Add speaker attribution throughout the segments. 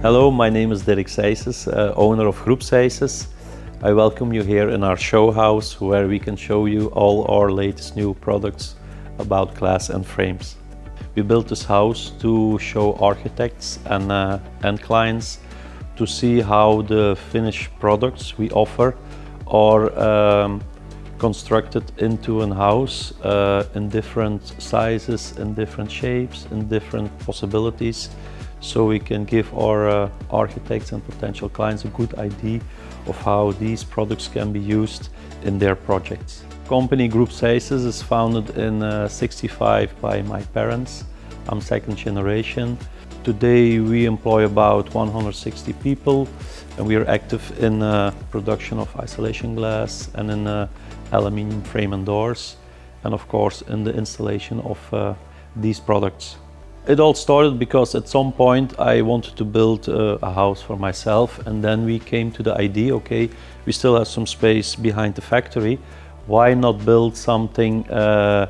Speaker 1: Hello, my name is Dirk Ceyssens, uh, owner of Group Ceyssens. I welcome you here in our show house where we can show you all our latest new products about glass and frames. We built this house to show architects and, uh, and clients to see how the finished products we offer are um, constructed into a house uh, in different sizes, in different shapes, in different possibilities so we can give our uh, architects and potential clients a good idea of how these products can be used in their projects. Company Group Ceyssens is founded in uh, 65 by my parents. I'm second generation. Today we employ about 160 people and we are active in uh, production of isolation glass and in uh, aluminium frame and doors and of course in the installation of uh, these products. It all started because at some point I wanted to build uh, a house for myself and then we came to the idea, okay, we still have some space behind the factory, why not build something uh,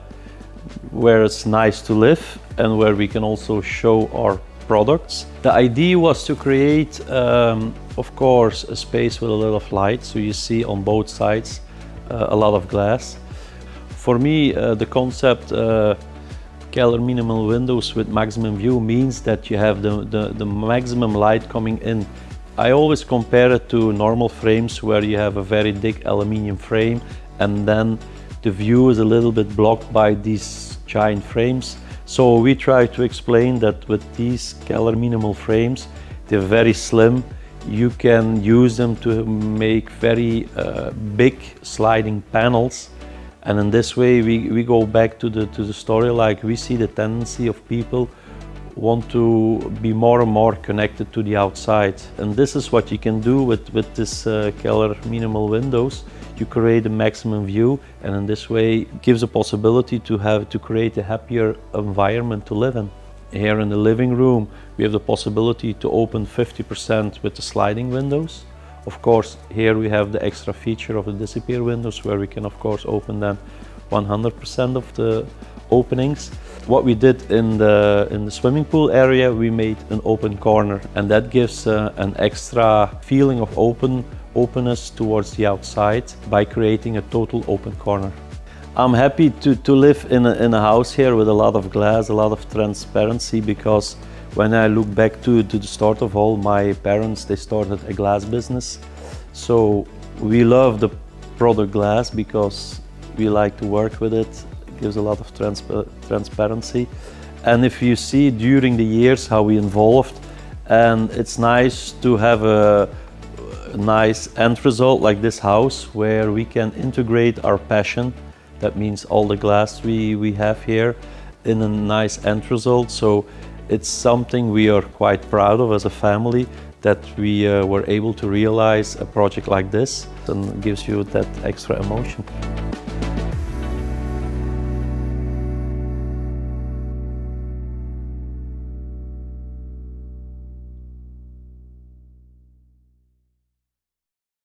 Speaker 1: where it's nice to live and where we can also show our products. The idea was to create, um, of course, a space with a lot of light, so you see on both sides uh, a lot of glass. For me, uh, the concept uh, Keller minimal windows with maximum view means that you have the, the, the, maximum light coming in. I always compare it to normal frames where you have a very thick aluminium frame and then the view is a little bit blocked by these giant frames. So we try to explain that with these Keller minimal frames, they're very slim. You can use them to make very uh, big sliding panels and in this way, we, we go back to the, to the story like we see the tendency of people want to be more and more connected to the outside. And this is what you can do with, with this uh, Keller minimal windows. You create a maximum view and in this way gives a possibility to have to create a happier environment to live in. Here in the living room, we have the possibility to open 50% with the sliding windows. Of course, here we have the extra feature of the disappear windows where we can of course open them 100% of the openings. What we did in the, in the swimming pool area, we made an open corner and that gives uh, an extra feeling of open openness towards the outside by creating a total open corner. I'm happy to, to live in a, in a house here with a lot of glass, a lot of transparency because when I look back to, to the start of all, my parents, they started a glass business. So we love the product glass because we like to work with it. It gives a lot of transpa transparency. And if you see during the years how we evolved, and it's nice to have a, nice end result like this house where we can integrate our passion. That means all the glass we, we have here in a nice end result. So it's something we are quite proud of as a family that we uh, were able to realize a project like this and gives you that extra emotion.